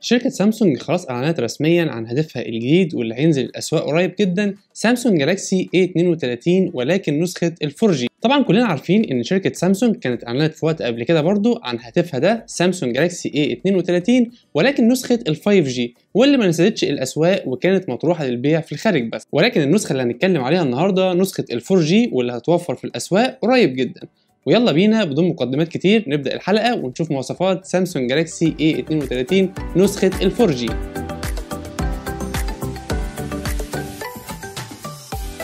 شركة سامسونج خلاص أعلنت رسميا عن هدفها الجديد واللي هينزل الأسواق قريب جدا سامسونج جالاكسي A32 ولكن نسخة ال 4G طبعا كلنا عارفين إن شركة سامسونج كانت أعلنت في وقت قبل كده برضو عن هاتفها ده سامسونج جالاكسي A32 ولكن نسخة ال 5G واللي ما نزلتش الأسواق وكانت مطروحة للبيع في الخارج بس. ولكن النسخة اللي هنتكلم عليها النهاردة نسخة ال 4G واللي هتوفر في الأسواق قريب جدا. ويلا بينا بدون مقدمات كتير نبدأ الحلقة ونشوف مواصفات سامسونج جالاكسي A32 نسخة ال 4G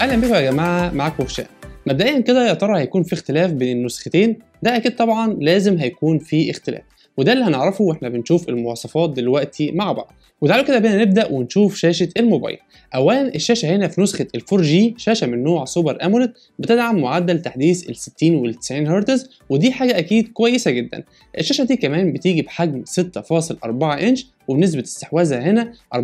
أهلا بكم يا جماعة معاكم هشام مبدئيا كده يا ترى هيكون في اختلاف بين النسختين؟ ده أكيد طبعا لازم هيكون في اختلاف. وده اللي هنعرفه وإحنا بنشوف المواصفات دلوقتي مع بعض. وتعالوا كده بينا نبدأ ونشوف شاشة الموبايل. اولا الشاشة هنا في نسخة ال 4G شاشة من نوع سوبر اموليد بتدعم معدل تحديث ال 60 وال 90 هرتز ودي حاجة أكيد كويسة جدا. الشاشة دي كمان بتيجي بحجم 6.4 إنش وبنسبة استحواذها هنا 84.6%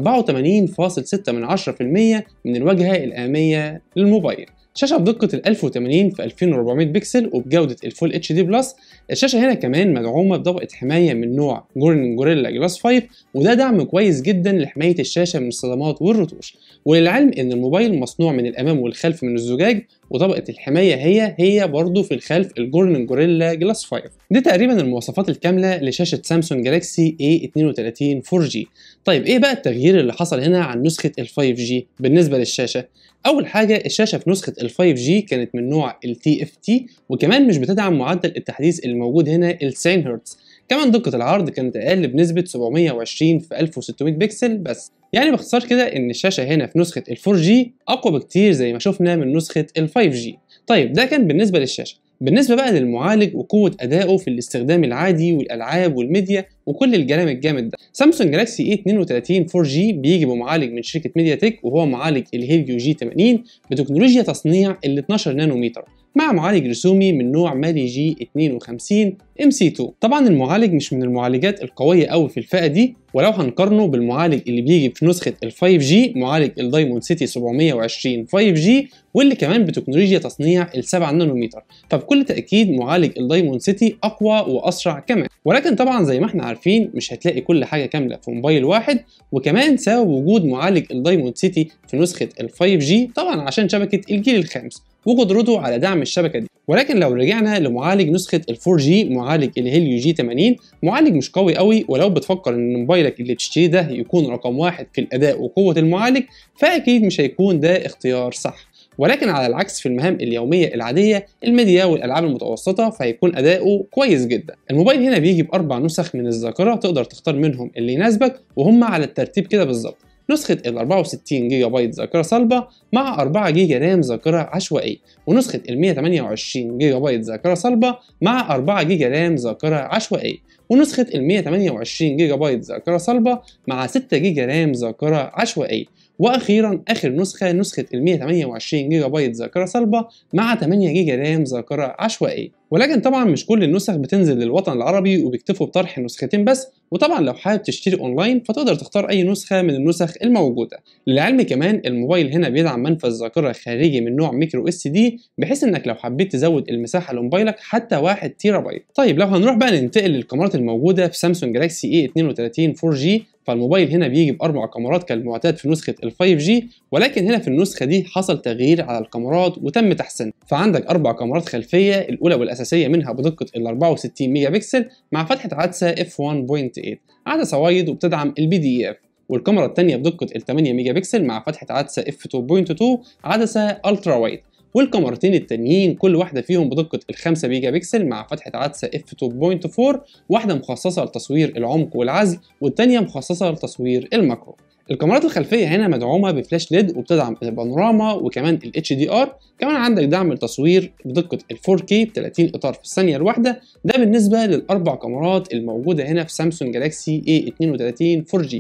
من الواجهة الأمامية للموبايل. شاشة بدقة ال 1080 في 2400 بكسل وبجودة ال Full HD Plus الشاشة هنا كمان مدعومة بطبقة حماية من نوع Corning Gorilla Glass 5 وده دعم كويس جدا لحماية الشاشة من الصدمات والخدوش وللعلم إن الموبايل مصنوع من الأمام والخلف من الزجاج وطبقة الحماية هي هي برضه في الخلف ال Corning Gorilla Glass 5 دي تقريبا المواصفات الكاملة لشاشة Samsung Galaxy A32 4G طيب إيه بقى التغيير اللي حصل هنا عن نسخة ال 5G بالنسبة للشاشة؟ أول حاجة الشاشة في نسخة ال 5G كانت من نوع ال TFT وكمان مش بتدعم معدل التحديث الموجود هنا ال 90 هرتز. كمان دقة العرض كانت أقل بنسبة 720 في 1600 بكسل بس. يعني باختصار كده إن الشاشة هنا في نسخة ال 4G أقوى بكتير زي ما شفنا من نسخة ال 5G طيب ده كان بالنسبة للشاشة. بالنسبة بقى للمعالج وقوة أدائه في الاستخدام العادي والألعاب والميديا وكل الكلام الجامد ده. Samsung Galaxy A32 4G بيجي بمعالج من شركة MediaTek وهو معالج ال Helio G80 بتكنولوجيا تصنيع ال 12 نانومتر مع معالج رسومي من نوع Mali G52 MC2 طبعا المعالج مش من المعالجات القوية قوي في الفئة دي ولو هنقارنه بالمعالج اللي بيجي في نسخة ال 5G معالج ال Dimensity 720 5G واللي كمان بتكنولوجيا تصنيع ال 7 نانومتر فبكل تأكيد معالج ال Dimensity أقوى وأسرع كمان. ولكن طبعا زي ما إحنا عارفين مش هتلاقي كل حاجة كاملة في موبايل واحد وكمان سبب وجود معالج ال Dimensity في نسخة ال 5G طبعا عشان شبكة الجيل الخامس وقدرته على دعم الشبكة دي. ولكن لو رجعنا لمعالج نسخة ال 4G معالج ال Helio G80 معالج مش قوي قوي ولو بتفكر إن موبايلك اللي بتشتريه ده يكون رقم واحد في الأداء وقوة المعالج فأكيد مش هيكون ده اختيار صح. ولكن على العكس في المهام اليومية العادية الميديا والألعاب المتوسطة فهيكون أداؤه كويس جدا. الموبايل هنا بيجي باربع نسخ من الذاكرة تقدر تختار منهم اللي يناسبك وهم على الترتيب كده بالظبط. نسخة ال 64 جيجا بايت ذاكرة صلبة مع 4 جيجا RAM ذاكرة عشوائية ونسخة ال 128 جيجا بايت ذاكرة صلبة مع 4 جيجا RAM ذاكرة عشوائية ونسخة ال 128 جيجا بايت ذاكرة صلبة مع 6 جيجا RAM ذاكرة عشوائية وأخيرا آخر نسخة نسخة ال 128 جيجا بايت ذاكرة صلبة مع 8 جيجا RAM ذاكرة عشوائية. ولكن طبعا مش كل النسخ بتنزل للوطن العربي وبيكتفوا بطرح نسختين بس وطبعا لو حابب تشتري أونلاين فتقدر تختار أي نسخة من النسخ الموجودة. للعلم كمان الموبايل هنا بيدعم منفذ ذاكرة خارجي من نوع micro SD بحيث إنك لو حبيت تزود المساحة لموبايلك حتى 1 تيرا بايت طيب لو هنروح بقى ننتقل للكاميرات الموجودة في Samsung Galaxy A32 4G فالموبايل هنا بيجي باربع كاميرات كالمعتاد في نسخة ال 5G ولكن هنا في النسخة دي حصل تغيير على الكاميرات وتم تحسينها. فعندك أربع كاميرات خلفية الأولى والأساسية منها بدقة ال 64 ميجا بكسل مع فتحة عدسة f1.8 عدسة wide وبتدعم ال PDAF والكاميرا الثانية بدقة ال 8 ميجا بكسل مع فتحة عدسة f2.2 عدسة ultra wide والكاميرتين التانيين كل واحدة فيهم بدقة ال 5 ميجا بكسل مع فتحة عدسة f2.4 واحدة مخصصة لتصوير العمق والعزل والتانية مخصصة لتصوير ال macro. الكاميرات الخلفية هنا مدعومة ب flash LED وبتدعم البانوراما وكمان ال HDR كمان عندك دعم التصوير بدقة ال 4K ب 30 إطار في الثانية الواحدة. ده بالنسبة للأربع كاميرات الموجودة هنا في Samsung Galaxy A32 4G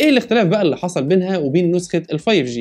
إيه الاختلاف بقى اللي حصل بينها وبين نسخة ال 5G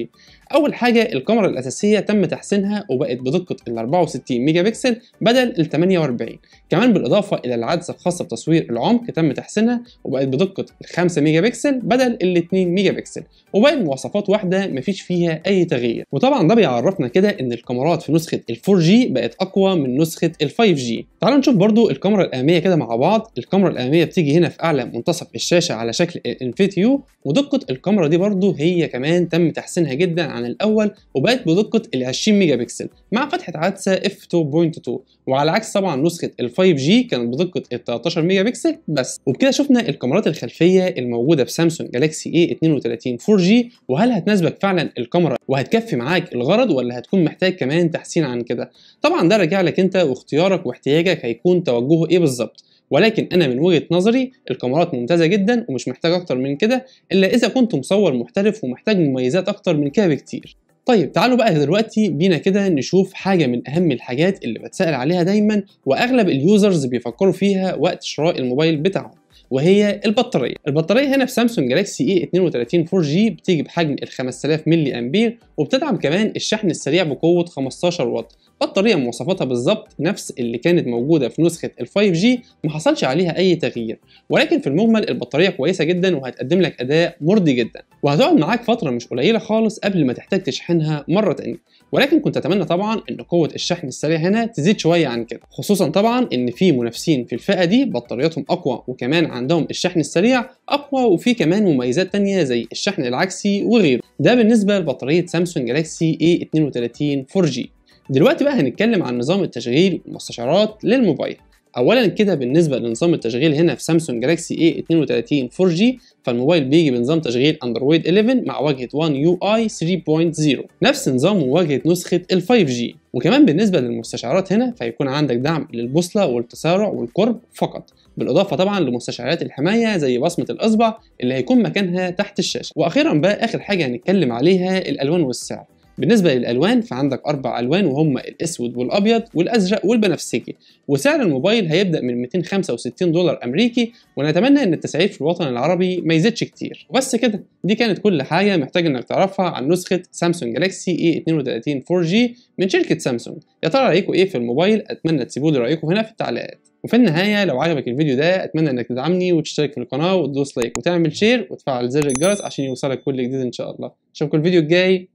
أول حاجة الكاميرا الأساسية تم تحسينها وبقت بدقه ال 64 ميجا بكسل بدل ال 48 كمان بالإضافة إلى العدسة الخاصة بتصوير العمق تم تحسينها وبقت بدقه ال 5 ميجا بكسل بدل ال 2 ميجا بكسل وباقي المواصفات واحدة مفيش فيها أي تغيير. وطبعا ده بيعرفنا كده إن الكاميرات في نسخة ال 4G بقت أقوى من نسخة ال 5G. تعالوا نشوف برضو الكاميرا الاماميه كده مع بعض. الكاميرا الاماميه بتيجي هنا في أعلى منتصف الشاشة على شكل ال Infinity-U ودقة الكاميرا دي برضو هي كمان تم تحسينها جدا عن الأول وبقت بدقة ال 20 ميجا بكسل مع فتحة عدسة F 2.2 وعلى عكس طبعا نسخة ال 5G كانت بدقة ال 13 ميجا بكسل بس. وبكده شفنا الكاميرات الخلفية الموجودة في سامسونج جالاكسي A32 4G وهل هتناسبك فعلا الكاميرا وهتكفي معاك الغرض ولا هتكون محتاج كمان تحسين عن كده؟ طبعا ده راجع لك أنت واختيارك واحتياجك هيكون توجهه إيه بالظبط. ولكن أنا من وجهة نظري الكاميرات ممتازة جدا ومش محتاج أكتر من كده إلا إذا كنت مصور محترف ومحتاج مميزات أكتر من كده بكتير. طيب تعالوا بقى دلوقتي بينا كده نشوف حاجة من أهم الحاجات اللي بتسأل عليها دايما وأغلب ال users بيفكروا فيها وقت شراء الموبايل بتاعهم وهي البطارية. البطارية هنا في سامسونج جالاكسي A32 4G بتيجي بحجم ال 5000 ملي أمبير وبتدعم كمان الشحن السريع بقوة 15 واط. بطاريه مواصفاتها بالظبط نفس اللي كانت موجودة في نسخة ال 5G ما حصلش عليها أي تغيير. ولكن في المجمل البطارية كويسة جدا وهتقدم لك أداء مرضي جدا. وهتقعد معاك فترة مش قليلة خالص قبل ما تحتاج تشحنها مرة تانية. ولكن كنت أتمنى طبعا إن قوة الشحن السريع هنا تزيد شوية عن كده. خصوصا طبعا إن في منافسين في الفئة دي بطارياتهم أقوى وكمان عندهم الشحن السريع أقوى وفي كمان مميزات تانية زي الشحن العكسي وغيره. ده بالنسبة لبطارية سامسونج جالاكسي اي 32 4G دلوقتي بقى هنتكلم عن نظام التشغيل والمستشعرات للموبايل. اولا كده بالنسبة لنظام التشغيل هنا في سامسونج جالاكسي اي 32 4G فالموبايل بيجي بنظام تشغيل أندرويد 11 مع واجهة 1 يو اي 3.0 نفس نظام مواجهه نسخة ال 5G وكمان بالنسبة للمستشعرات هنا فيكون عندك دعم للبوصلة والتسارع والقرب فقط. بالإضافة طبعا لمستشعرات الحماية زي بصمة الإصبع اللي هيكون مكانها تحت الشاشة. وأخيرا بقى آخر حاجة هنتكلم عليها الألوان والسعر. بالنسبة للألوان فعندك أربع ألوان وهم الأسود والأبيض والأزرق والبنفسجي. وسعر الموبايل هيبدأ من 265 دولار أمريكي ونتمنى إن التسعير في الوطن العربي ما يزيدش كتير. وبس كده دي كانت كل حاجة محتاج إنك تعرفها عن نسخة سامسونج جالاكسي A32 4G من شركة سامسونج. يا ترى رأيكم إيه في الموبايل؟ أتمنى تسيبوا لي رأيكم هنا في التعليقات. وفي النهاية لو عجبك الفيديو ده أتمنى إنك تدعمني وتشترك في القناة وتدوس like وتعمل share وتفعل زر الجرس عشان يوصلك كل جديد إن شاء الله. أشوفكم الفيديو الجاي.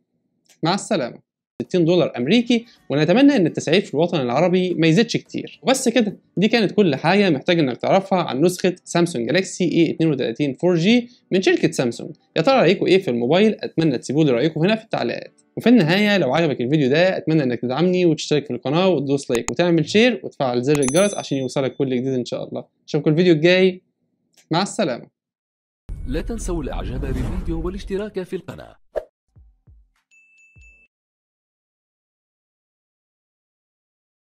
مع السلامة. 60 دولار أمريكي ونتمنى إن التسعير في الوطن العربي ما يزيدش كتير. وبس كده دي كانت كل حاجة محتاج إنك تعرفها عن نسخة سامسونج جالاكسي A32 4G من شركة سامسونج. يا ترى رأيكم إيه في الموبايل؟ أتمنى تسيبوا لي رايكم هنا في التعليقات. وفي النهاية لو عجبك الفيديو ده أتمنى إنك تدعمني وتشترك في القناة وتدوس like وتعمل share وتفعل زر الجرس عشان يوصلك كل جديد إن شاء الله. أشوفكم الفيديو الجاي. مع السلامة. لا تنسوا الإعجاب بالفيديو والاشتراك في القناة.